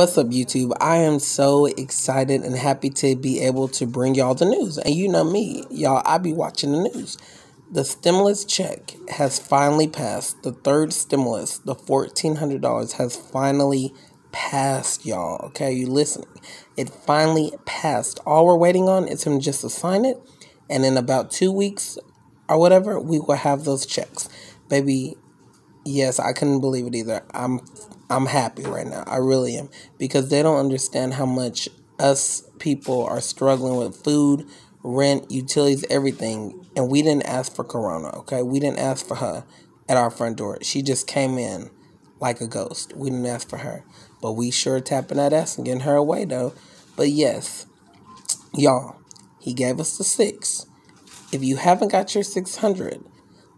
What's up, YouTube? I am so excited and happy to be able to bring y'all the news. And you know me, y'all, I be watching the news. The stimulus check has finally passed. The third stimulus, the $1,400, has finally passed, y'all. Okay, you listening? It finally passed. All we're waiting on is him just to sign it. And in about two weeks or whatever, we will have those checks. Baby, yes, I couldn't believe it either. I'm I'm happy right now. I really am because they don't understand how much us people are struggling with food, rent, utilities, everything. And we didn't ask for Corona, okay? We didn't ask for her at our front door. She just came in like a ghost. We didn't ask for her. But we sure tapping that ass and getting her away though. But yes, y'all, he gave us the six. If you haven't got your 600,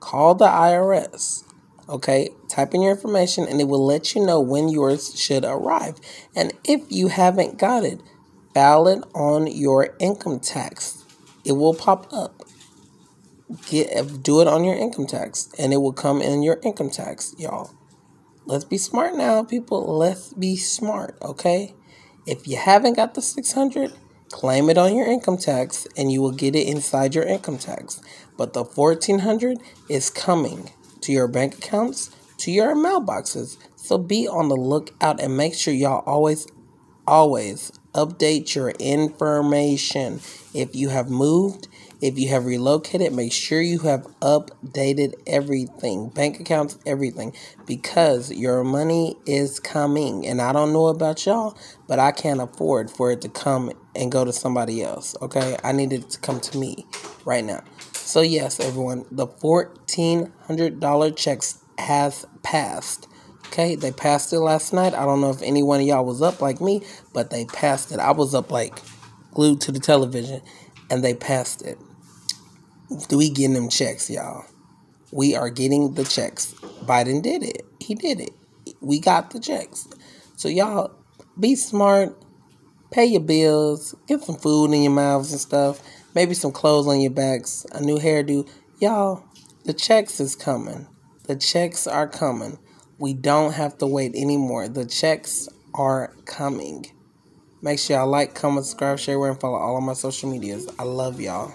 call the IRS Okay, type in your information and it will let you know when yours should arrive. And if you haven't got it, file it on your income tax. It will pop up. Get do it on your income tax and it will come in your income tax, y'all. Let's be smart now, people. Let's be smart, okay? If you haven't got the 600, claim it on your income tax and you will get it inside your income tax. But the 1400 is coming to your bank accounts, to your mailboxes. So be on the lookout and make sure y'all always, always update your information. If you have moved, if you have relocated, make sure you have updated everything bank accounts, everything because your money is coming. And I don't know about y'all, but I can't afford for it to come and go to somebody else. Okay, I need it to come to me right now. So, yes, everyone, the $1,400 checks has passed. Okay, they passed it last night. I don't know if any one of y'all was up like me, but they passed it. I was up like glued to the television and they passed it. Do we getting them checks, y'all? We are getting the checks. Biden did it. He did it. We got the checks. So y'all be smart, pay your bills, get some food in your mouths and stuff maybe some clothes on your backs, a new hairdo. Y'all, the checks is coming. The checks are coming. We don't have to wait anymore. The checks are coming. Make sure y'all like, comment, subscribe, share, and follow all of my social medias. I love y'all.